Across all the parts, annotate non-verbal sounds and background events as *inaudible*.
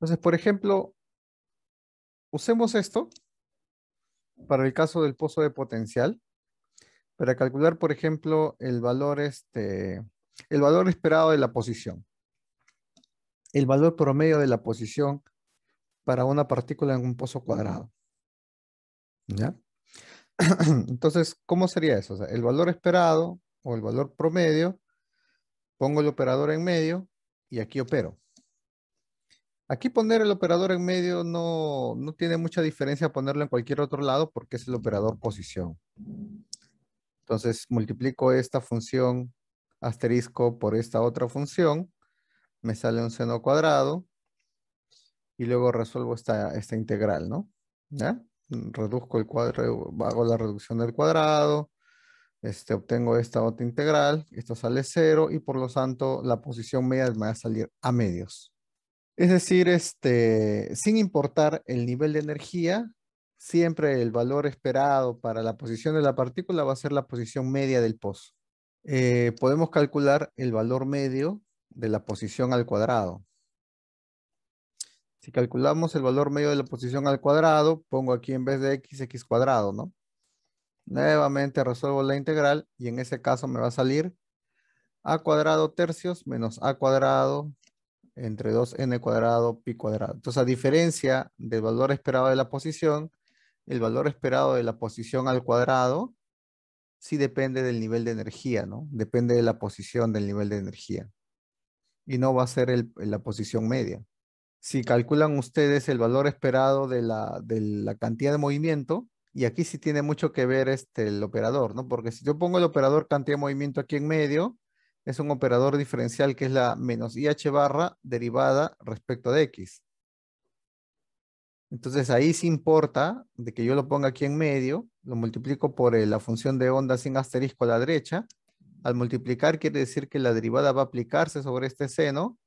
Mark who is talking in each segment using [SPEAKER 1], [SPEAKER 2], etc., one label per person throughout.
[SPEAKER 1] Entonces, por ejemplo, usemos esto para el caso del pozo de potencial, para calcular, por ejemplo, el valor, este, el valor esperado de la posición. El valor promedio de la posición para una partícula en un pozo cuadrado. ¿Ya? *clears throat* Entonces, ¿cómo sería eso? O sea, el valor esperado o el valor promedio, pongo el operador en medio y aquí opero. Aquí poner el operador en medio no, no tiene mucha diferencia ponerlo en cualquier otro lado porque es el operador posición. Entonces multiplico esta función asterisco por esta otra función, me sale un seno cuadrado y luego resuelvo esta, esta integral, ¿no? Reduzco el cuadrado, hago la reducción del cuadrado, este, obtengo esta otra integral, esto sale cero y por lo tanto la posición media me va a salir a medios. Es decir, este, sin importar el nivel de energía, siempre el valor esperado para la posición de la partícula va a ser la posición media del pozo. Eh, podemos calcular el valor medio de la posición al cuadrado. Si calculamos el valor medio de la posición al cuadrado, pongo aquí en vez de x, x cuadrado, ¿no? Nuevamente resuelvo la integral y en ese caso me va a salir a cuadrado tercios menos a cuadrado entre 2n cuadrado pi cuadrado. Entonces, a diferencia del valor esperado de la posición, el valor esperado de la posición al cuadrado sí depende del nivel de energía, ¿no? Depende de la posición del nivel de energía. Y no va a ser la posición media. Si calculan ustedes el valor esperado de la, de la cantidad de movimiento, y aquí sí tiene mucho que ver este, el operador, ¿no? Porque si yo pongo el operador cantidad de movimiento aquí en medio, es un operador diferencial que es la menos IH barra derivada respecto de X. Entonces ahí sí importa de que yo lo ponga aquí en medio, lo multiplico por eh, la función de onda sin asterisco a la derecha. Al multiplicar quiere decir que la derivada va a aplicarse sobre este seno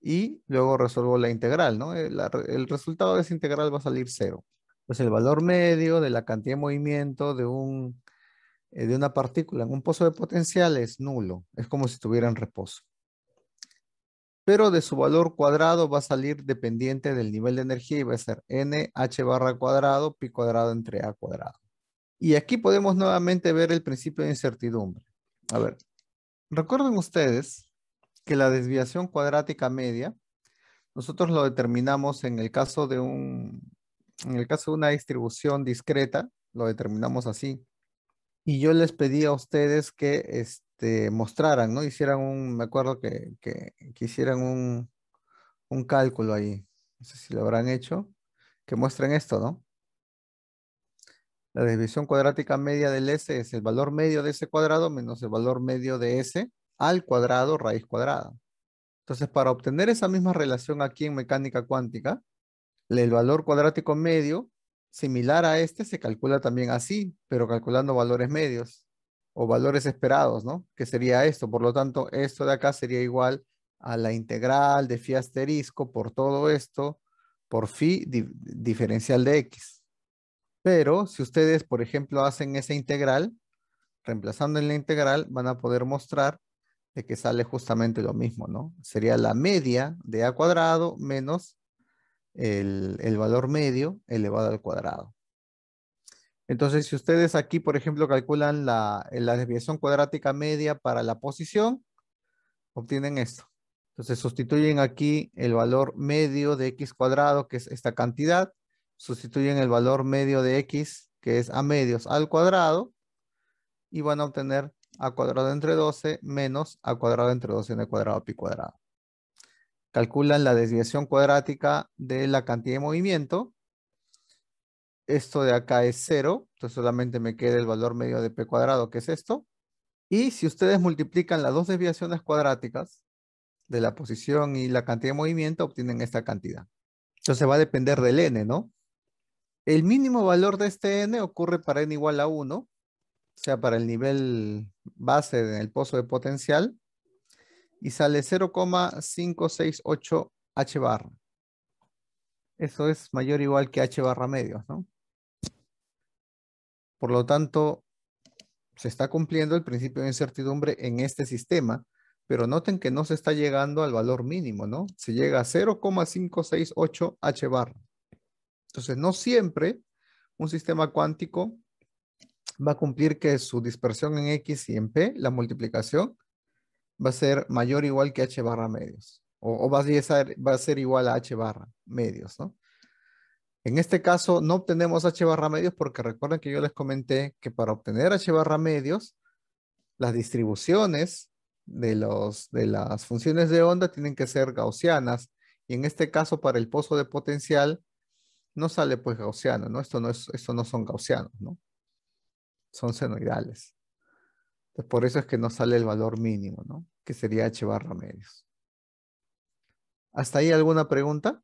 [SPEAKER 1] y luego resuelvo la integral, ¿no? El, el resultado de esa integral va a salir cero. Pues el valor medio de la cantidad de movimiento de un eh, de una partícula en un pozo de potencial es nulo. Es como si estuviera en reposo. Pero de su valor cuadrado va a salir dependiente del nivel de energía y va a ser n h barra cuadrado pi cuadrado entre a cuadrado. Y aquí podemos nuevamente ver el principio de incertidumbre. A ver, recuerden ustedes que la desviación cuadrática media, nosotros lo determinamos en el caso de un, en el caso de una distribución discreta, lo determinamos así y yo les pedí a ustedes que este, mostraran, ¿no? Hicieran un, me acuerdo que, que, hicieran un, un cálculo ahí. No sé si lo habrán hecho. Que muestren esto, ¿no? La división cuadrática media del S es el valor medio de S cuadrado menos el valor medio de S al cuadrado raíz cuadrada. Entonces, para obtener esa misma relación aquí en mecánica cuántica, el valor cuadrático medio similar a este se calcula también así, pero calculando valores medios o valores esperados, ¿no? Que sería esto. Por lo tanto, esto de acá sería igual a la integral de phi asterisco por todo esto, por phi diferencial de x. Pero si ustedes, por ejemplo, hacen esa integral, reemplazando en la integral, van a poder mostrar de que sale justamente lo mismo, ¿no? Sería la media de a cuadrado menos el, valor medio elevado al cuadrado. Entonces, si ustedes aquí, por ejemplo, calculan la, la, desviación cuadrática media para la posición, obtienen esto. Entonces, sustituyen aquí el valor medio de x cuadrado, que es esta cantidad. Sustituyen el valor medio de x, que es a medios al cuadrado. Y van a obtener a cuadrado entre 12 menos a cuadrado entre 12 en el cuadrado pi cuadrado calculan la desviación cuadrática de la cantidad de movimiento. Esto de acá es cero, entonces solamente me queda el valor medio de p cuadrado, que es esto. Y si ustedes multiplican las dos desviaciones cuadráticas de la posición y la cantidad de movimiento, obtienen esta cantidad. Entonces va a depender del n, ¿no? El mínimo valor de este n ocurre para n igual a 1, o sea, para el nivel base del pozo de potencial, y sale 0,568 H barra. Eso es mayor o igual que H barra medios, ¿no? Por lo tanto, se está cumpliendo el principio de incertidumbre en este sistema, pero noten que no se está llegando al valor mínimo, ¿no? Se llega a 0,568 H barra. Entonces, no siempre un sistema cuántico va a cumplir que su dispersión en X y en P, la multiplicación, va a ser mayor o igual que H barra medios. O, va, a ser, va a ser igual a H barra medios, ¿no? En este caso no obtenemos H barra medios porque recuerden que yo les comenté que para obtener H barra medios, las distribuciones de, los, de las funciones de onda tienen que ser gaussianas. Y en este caso para el pozo de potencial no sale pues gaussiano, ¿no? Esto no, es, esto no son gaussianos, ¿no? Son senoidales. Por eso es que no sale el valor mínimo, ¿no? Que sería h barra medios. ¿Hasta ahí alguna pregunta?